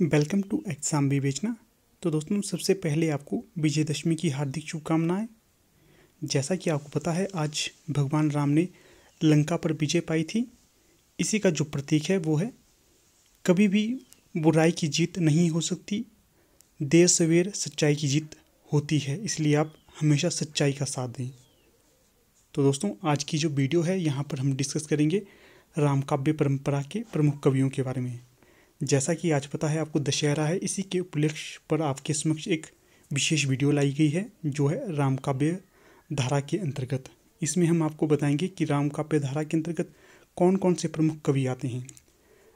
Welcome to exam विवेचना। तो दोस्तों, सबसे पहले आपको विजयदशमी की हार्दिक शुभकामनाएँ। जैसा कि आपको पता है, आज भगवान राम ने लंका पर विजय पाई थी। इसी का जो प्रतीक है, वो है, कभी भी बुराई की जीत नहीं हो सकती, देर सवेर सच्चाई की जीत होती है, इसलिए आप हमेशा सच्चाई का साथ दें। तो दोस्तों, आज की जो वीडियो है, यहाँ पर हम डिस्कस करेंगे राम काव्य परंपरा के प्रमुख कवियों के बारे में। जैसा कि आज पता है आपको दशहरा है, इसी के उपलक्ष्य पर आपके समक्ष एक विशेष वीडियो लाई गई है, जो है राम काव्य धारा के अंतर्गत। इसमें हम आपको बताएँगे कि राम काव्य धारा के अंतर्गत कौन कौन से प्रमुख कवि आते हैं।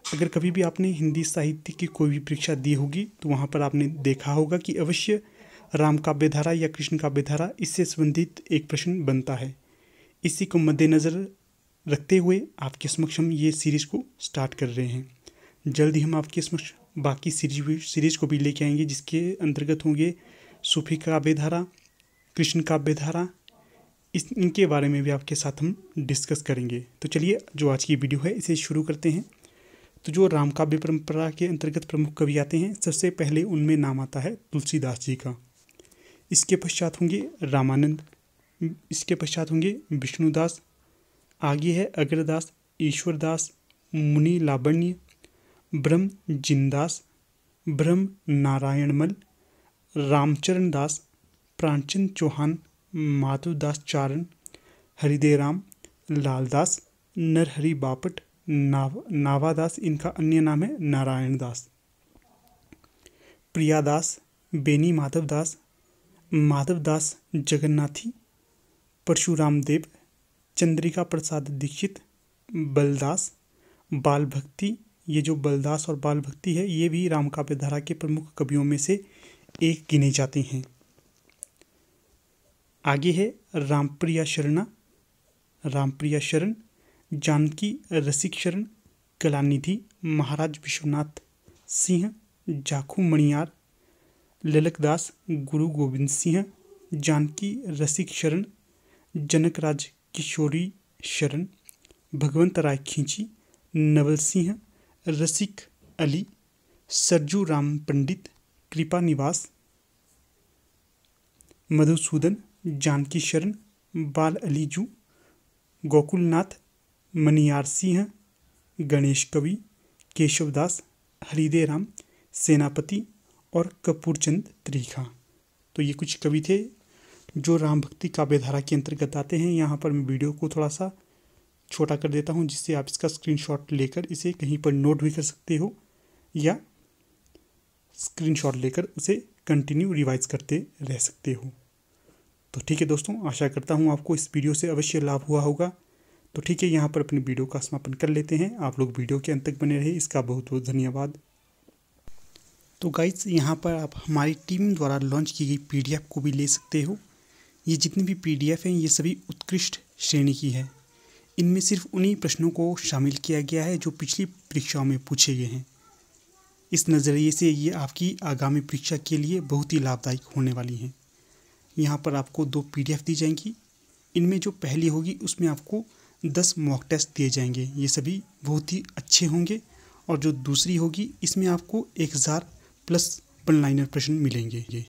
अगर कभी भी आपने हिंदी साहित्य की कोई भी परीक्षा दी होगी तो वहाँ पर आपने देखा होगा कि अवश्य राम काव्य धारा या कृष्ण काव्य धारा, इससे संबंधित एक प्रश्न बनता है। इसी को मद्देनज़र रखते हुए आपके समक्ष हम ये सीरीज़ को स्टार्ट कर रहे हैं। जल्द ही हम आपके समक्ष बाकी सीरीज़ सीरीज़ को भी लेके आएँगे, जिसके अंतर्गत होंगे सूफी काव्य धारा कृष्ण काव्य धारा इस इनके बारे में भी आपके साथ हम डिस्कस करेंगे। तो चलिए, जो आज की वीडियो है, इसे शुरू करते हैं। तो जो राम काव्य परंपरा के अंतर्गत प्रमुख कवि आते हैं, सबसे पहले उनमें नाम आता है तुलसीदास जी का। इसके पश्चात होंगे रामानंद, इसके पश्चात होंगे विष्णुदास, आगे है अग्रदास, ईश्वरदास मुनि लावण्य ब्रह्म जिंदास, ब्रह्म नारायणमल रामचरण दास प्राणचंद चौहान माधवदास चारण हरिदेराम लालदास नरहरि बापट, नाव नावादास इनका अन्य नाम है नारायण दास। प्रियादास बेनी माधवदास माधवदास जगन्नाथी, परशुराम देव, चंद्रिका प्रसाद दीक्षित, बलदास, बाल भक्ति ये जो बलदास और बाल भक्ति है, ये भी राम काव्य धारा के प्रमुख कवियों में से एक गिने जाते हैं। आगे है रामप्रिया शरणा, रामप्रिया शरण, जानकी रसिक शरण, कलानिधि महाराज विश्वनाथ सिंह, जाखू मणियार, ललकदास गुरु गोविंद सिंह, जानकी रसिक शरण, जनकराज किशोरी शरण, भगवंत राय खींची, नवल सिंह रसिक अली, सरजू राम पंडित, कृपा निवास, मधुसूदन, जानकी शरण, बाल अलीजू गोकुलनाथ, मनियार सिंह, गणेश कवि केशवदास हरिदे राम, सेनापति और कपूरचंद त्रिखा। तो ये कुछ कवि थे जो राम भक्ति काव्य धारा के अंतर्गत आते हैं। यहाँ पर मैं वीडियो को थोड़ा सा छोटा कर देता हूँ, जिससे आप इसका स्क्रीनशॉट लेकर इसे कहीं पर नोट भी कर सकते हो, या स्क्रीनशॉट लेकर उसे कंटिन्यू रिवाइज करते रह सकते हो। तो ठीक है दोस्तों, आशा करता हूँ आपको इस वीडियो से अवश्य लाभ हुआ होगा। तो ठीक है, यहाँ पर अपनी वीडियो का समापन कर लेते हैं। आप लोग वीडियो के अंत तक बने रहे इसका बहुत बहुत धन्यवाद। तो गाइज़ यहाँ पर आप हमारी टीम द्वारा लॉन्च की गई पीडीएफ को भी ले सकते हो। ये जितनी भी पीडीएफ हैं, ये सभी उत्कृष्ट श्रेणी की है। इनमें सिर्फ़ उन्हीं प्रश्नों को शामिल किया गया है जो पिछली परीक्षाओं में पूछे गए हैं। इस नज़रिए से ये आपकी आगामी परीक्षा के लिए बहुत ही लाभदायक होने वाली हैं। यहाँ पर आपको दो पीडीएफ दी जाएँगी। इनमें जो पहली होगी, उसमें आपको दस मॉक टेस्ट दिए जाएँगे। ये सभी बहुत ही अच्छे होंगे। और जो दूसरी होगी, इसमें आपको एक हज़ार प्लस वन लाइनर प्रश्न मिलेंगे।